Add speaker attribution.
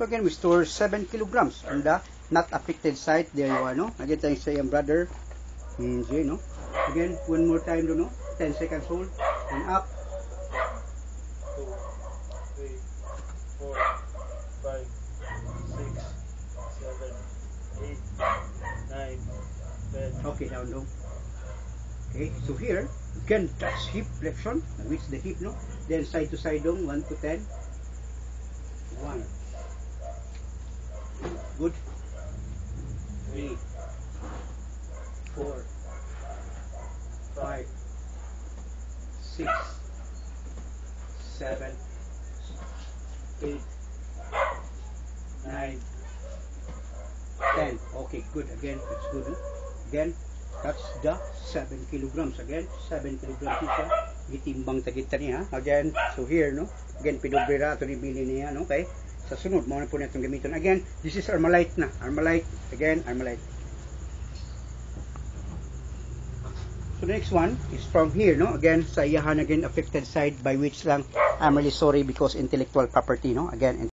Speaker 1: So again, we store 7 kilograms on the not affected site. There you are, no? Again, tayo sa iyang brother. Hmm, Hinji, no? Again, one more time, no? 10 seconds hold. And up.
Speaker 2: two, three, four, five, six, seven, eight, nine, ten.
Speaker 1: Okay, down low. Okay, so here, again, touch hip flexion. Which the hip, no? Then side to side dong, 1 to 10. 1. Good. 3. 4. 5. 6. 7. 8. 9. 10. Okay, good. Again, that's good. Again, that's the 7 kilograms. Again, 7 kilograms siya. Gitimbang tagita niya. Again, so here, no? Again, pidobrera ito ni Billy niya, no? Okay? Sa sunod, mo po na itong gamiton. Again, this is Armalite na. Armalite. Again, Armalite. So next one is from here, no? Again, sa iyahan again affected side by which lang I'm sorry because intellectual property, no? Again,